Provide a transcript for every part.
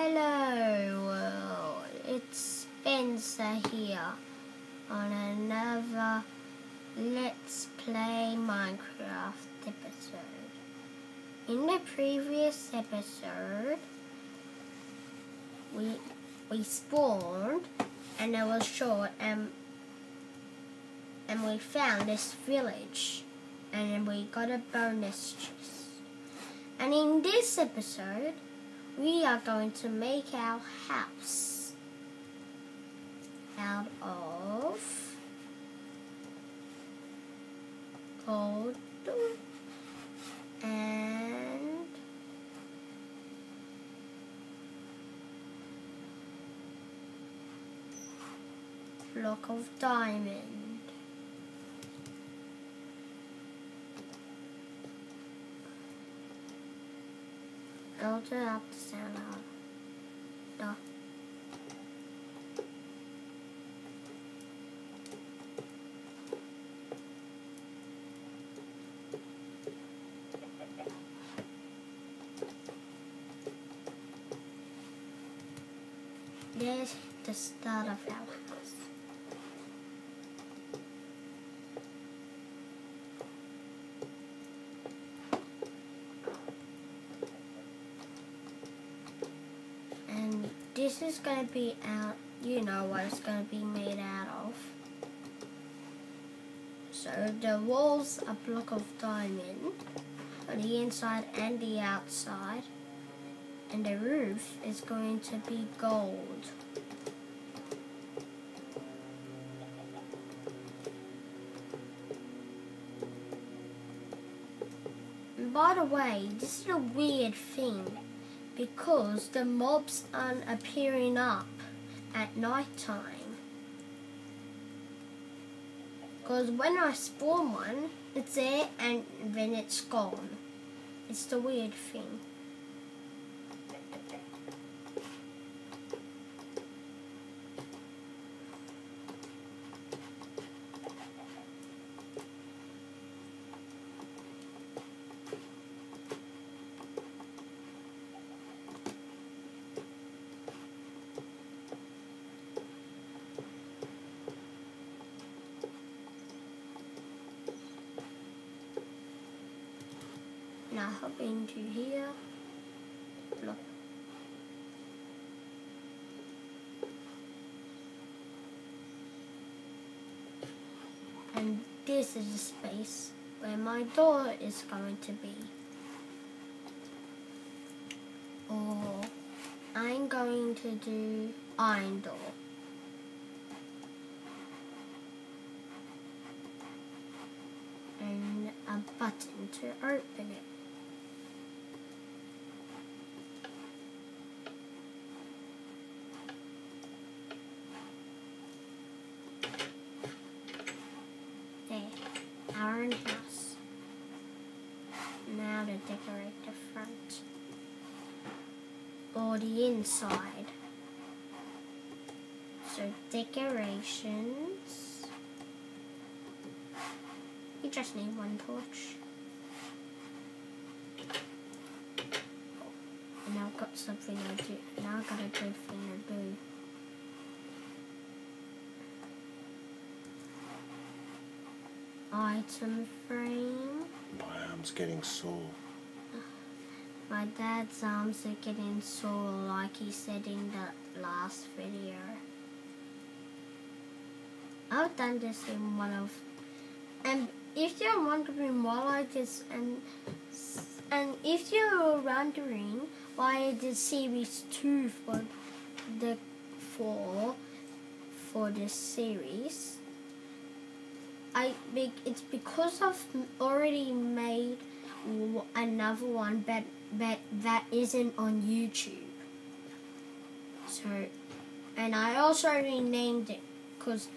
Hello world, it's Spencer here on another Let's Play Minecraft episode. In the previous episode, we we spawned and it was short and and we found this village and we got a bonus chest. And in this episode, we are going to make our house out of gold and block of diamond. Do up the sound out. No. There's the start of our house. And this is going to be out, you know what it's going to be made out of. So the walls are block of diamond on the inside and the outside. And the roof is going to be gold. By the way, this is a weird thing because the mobs aren't appearing up at night time. Because when I spawn one, it's there and then it's gone. It's the weird thing. Now hop into here. Look. And this is the space where my door is going to be. Or I'm going to do iron door. And a button to open it. There, our own house. Now to decorate the front. Or the inside. So decorations. You just need one torch. And I've got something to do. Now I've got a good thing to do. Item frame. My arm's getting sore. My dad's arms are getting sore like he said in the last video. I've done this in one of and if you're wondering why I did and and if you're wondering why did series two for the for for this series I it's because I've already made another one but but that isn't on YouTube. So, and I also renamed it because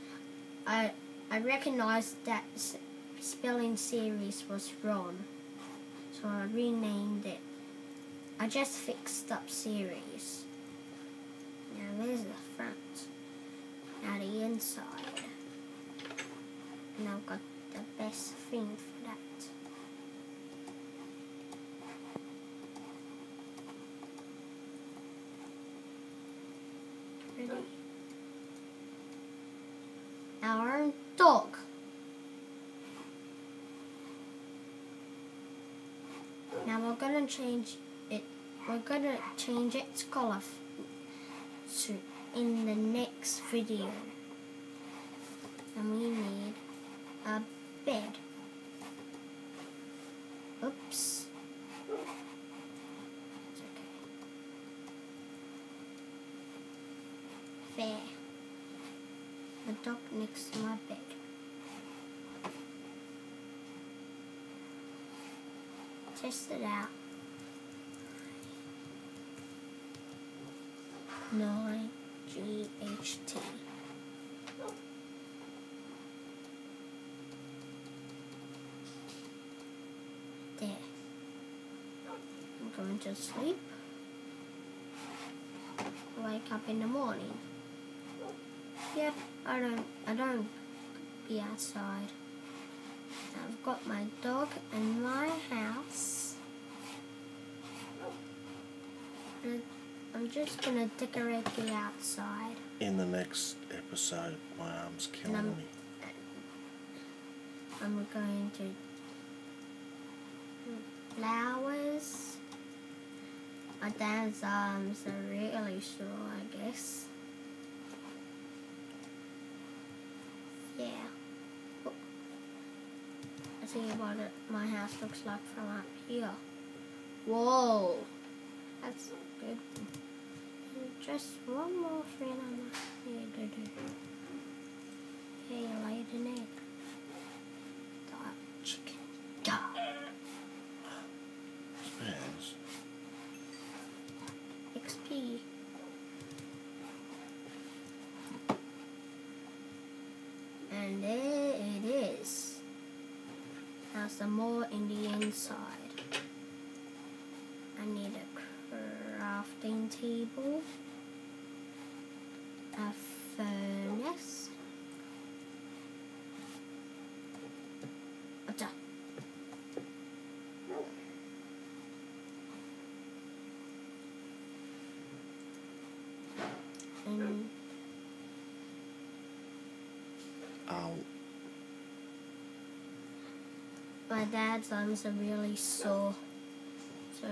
I I recognized that spelling series was wrong, so I renamed it. I just fixed up series. Now there's the front. Now the inside. And I've got the best thing for that. Our dog. Now we're gonna change it. We're gonna change its color to in the next video. And we need a bed. Oops. It's okay. There. The dog next to my bed. Test it out. Nine G H T. There. I'm going to sleep. Wake up in the morning. Yep, I don't I don't be outside. I've got my dog and my house. And I'm just gonna decorate the outside. In the next episode, my arm's killing Num- me. I'm going to flowers. My dad's arms are really sore, I guess. See what it, my house looks like from up here. Whoa, that's good. Just one more thing I need to do. Hey, you laid an egg. Dog, chicken, dog. Spans. XP. And there it is. Now some more in the inside. I need a crafting table, a furnace, a duck. And Ow. My dad's arms are really sore. So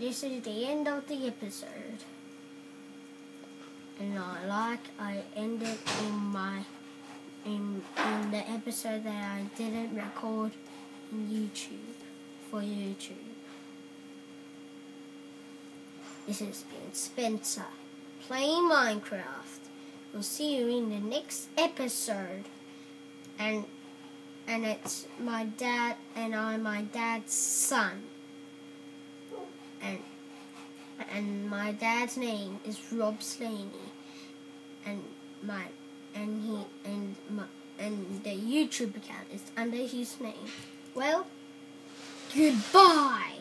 this is the end of the episode. And I like I ended in my in in the episode that I didn't record in YouTube for YouTube. This has been Spencer playing Minecraft. We'll see you in the next episode. And and it's my dad and I'm my dad's son. And and my dad's name is Rob Slaney. And my and he and my and the YouTube account is under his name. Well, goodbye.